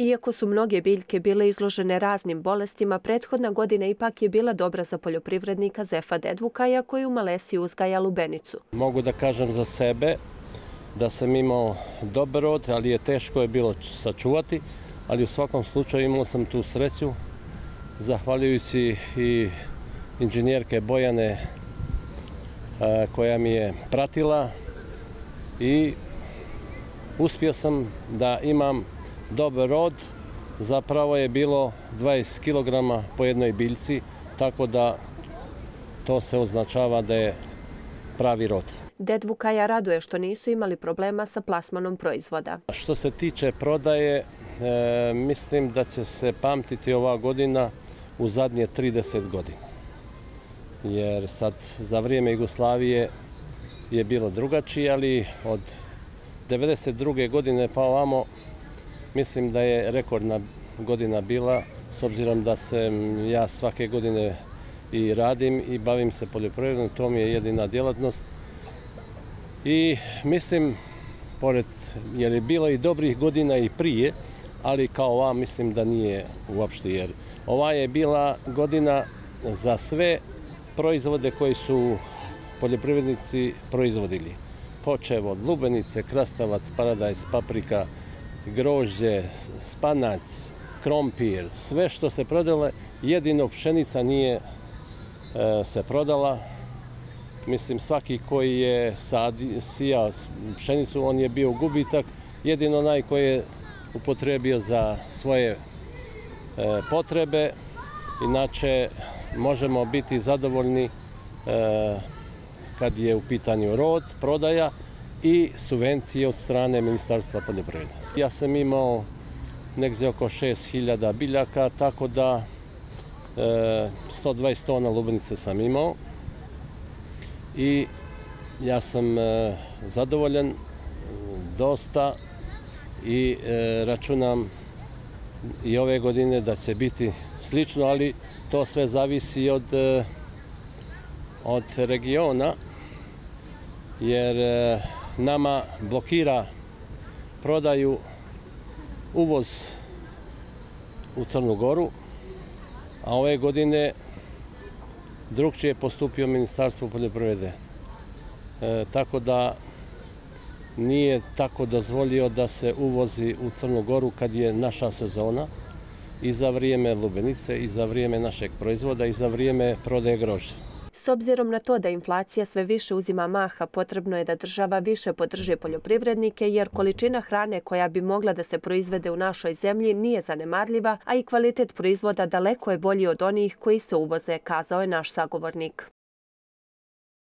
Iako su mnoge biljke bile izložene raznim bolestima, prethodna godina ipak je bila dobra za poljoprivrednika Zefa Dedvukaja koji u Malesiji uzgaja lubenicu. Mogu da kažem za sebe da sam imao dobar rod, ali je teško je bilo sačuvati, ali u svakom slučaju imao sam tu sreću, zahvaljujući i inženjerke Bojane koja mi je pratila i uspio sam da imam dobar rod. Zapravo je bilo 20 kg po jednoj biljci, tako da to se označava da je pravi rod. Ded Vukaja raduje što nisu imali problema sa plasmanom proizvoda. Što se tiče prodaje, e, mislim da će se pamtiti ova godina u zadnje 30 godina. Jer sad za vrijeme Jugoslavije je bilo drugačije, ali od 1992. godine pa ovamo mislim da je rekordna godina bila s obzirom da se ja svake godine i radim i bavim se poljoprivredom, to mi je jedina djelatnost. I mislim, pored, jer je bilo i dobrih godina i prije, ali kao ova mislim da nije uopšte, jer ova je bila godina za sve proizvode koji su poljoprivrednici proizvodili. Počevo od lubenice, krastavac, paradajs, paprika, grožđe, spanac, krompir, sve što se prodale, jedino pšenica nije e, se prodala. Mislim, svaki koji je sadi, sija pšenicu, on je bio gubitak. Jedino onaj koji je upotrebio za svoje e, potrebe. Inače, možemo biti zadovoljni e, kad je u pitanju rod, prodaja i subvencije od strane Ministarstva poljoprivrede. Ja sam imao negdje oko 6000 biljaka, tako da e, 120 tona lubenice sam imao i ja sam e, zadovoljan dosta i e, računam i ove godine da će biti slično, ali to sve zavisi od, e, od regiona, jer e, nama blokira prodaju uvoz u Crnu Goru, a ove godine drugčije je postupio Ministarstvo poljoprivrede. E, tako da nije tako dozvolio da se uvozi u Crnu Goru kad je naša sezona i za vrijeme lubenice i za vrijeme našeg proizvoda i za vrijeme prodaje groža. S obzirom na to da inflacija sve više uzima maha, potrebno je da država više podrže poljoprivrednike jer količina hrane koja bi mogla da se proizvede u našoj zemlji nije zanemarljiva, a i kvalitet proizvoda daleko je bolji od onih koji se uvoze, kazao je naš sagovornik.